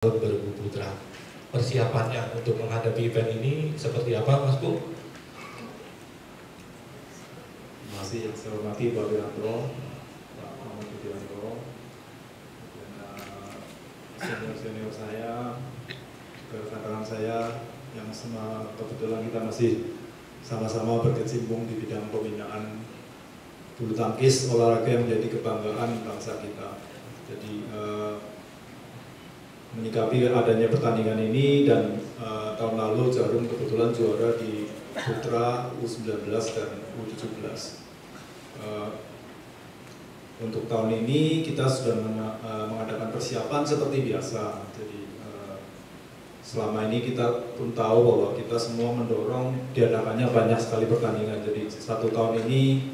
Bergu Putra. Persiapannya untuk menghadapi event ini seperti apa, Mas Bu? Masih yang saya hormati Pak Wiranto, Pak Muhammad Wiranto, dan uh, senior-senior saya, rekan-rekan saya yang semua kebetulan kita masih sama-sama berkecimpung di bidang pembinaan bulu tangkis olahraga yang menjadi kebanggaan bangsa kita. Jadi uh, menyikapi adanya pertandingan ini dan uh, tahun lalu Jarum kebetulan juara di Putra U19 dan U17. Uh, untuk tahun ini kita sudah uh, mengadakan persiapan seperti biasa. Jadi uh, selama ini kita pun tahu bahwa kita semua mendorong diadakannya banyak sekali pertandingan. Jadi satu tahun ini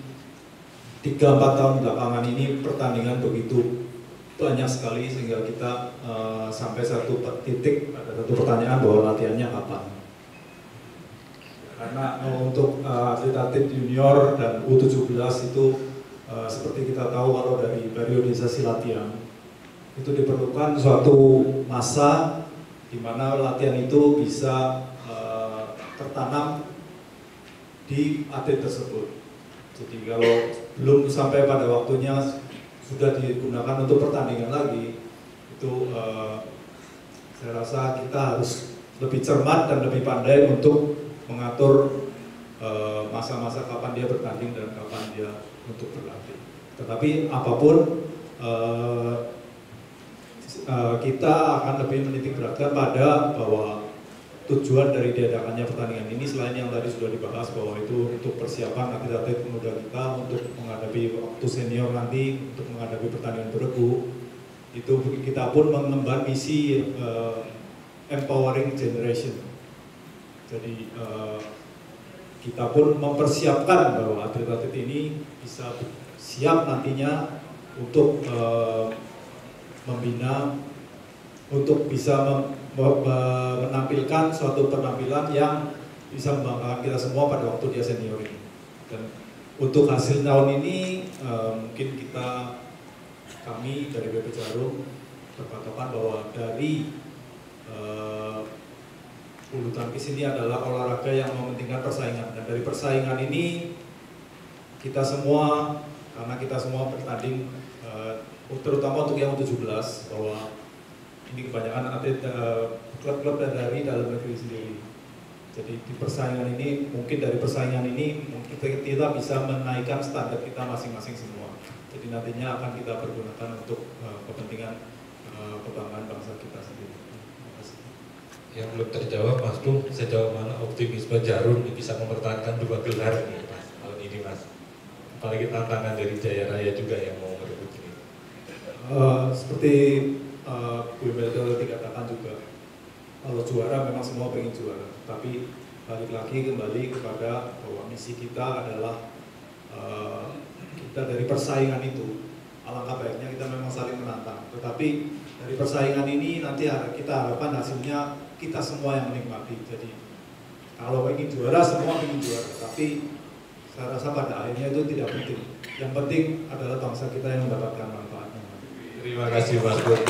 tiga empat tahun belakangan ini pertandingan begitu banyak sekali sehingga kita uh, sampai satu titik ada satu pertanyaan bahwa latihannya kapan karena untuk uh, atlet-atlet junior dan U17 itu uh, seperti kita tahu kalau dari periodisasi latihan itu diperlukan suatu masa di mana latihan itu bisa uh, tertanam di atlet tersebut. Jadi kalau belum sampai pada waktunya sudah digunakan untuk pertandingan lagi itu uh, saya rasa kita harus lebih cermat dan lebih pandai untuk mengatur masa-masa uh, kapan dia bertanding dan kapan dia untuk berlatih. Tetapi apa pun uh, uh, kita akan lebih menitik beratkan pada bahwa tujuan dari diadakannya pertandingan ini selain yang tadi sudah dibahas bahwa itu untuk persiapan atlet-atlet pemuda kita untuk menghadapi waktu senior nanti untuk menghadapi pertandingan beregu itu kita pun mengemban misi uh, empowering generation. Jadi uh, kita pun mempersiapkan bahwa atlet-atlet ini bisa siap nantinya untuk uh, membina untuk bisa menampilkan suatu penampilan yang bisa membanggakan kita semua pada waktu dia senior ini. Dan untuk hasil tahun ini uh, mungkin kita kami dari BP Jarum berpatokan bahwa dari uh, bulu tangkis ini adalah olahraga yang mementingkan persaingan dan dari persaingan ini kita semua karena kita semua bertanding uh, terutama untuk yang 17 bahwa ini kebanyakan atlet klub-klub uh, dari dalam negeri sendiri. Jadi di persaingan ini mungkin dari persaingan ini kita, kita bisa menaikkan standar kita masing-masing semua. Jadi nantinya akan kita pergunakan untuk uh, kepentingan uh, kebanggaan bangsa kita sendiri. Yang belum terjawab Mas Bung, sejauh mana optimisme Jarum bisa mempertahankan dua gelar nih Mas tahun ini Mas? Apalagi tantangan dari Jaya Raya juga yang mau merebut ini. Uh, seperti uh, Bu Imelda dikatakan juga kalau juara memang semua pengen juara. Tapi balik lagi kembali kepada bahwa misi kita adalah uh, kita dari persaingan itu alangkah baiknya kita memang saling menantang. Tetapi dari persaingan ini nanti kita harapkan hasilnya kita semua yang menikmati. Jadi kalau ingin juara semua ingin juara. Tapi saya rasa pada akhirnya itu tidak penting. Yang penting adalah bangsa kita yang mendapatkan manfaatnya Terima kasih Mas Bung.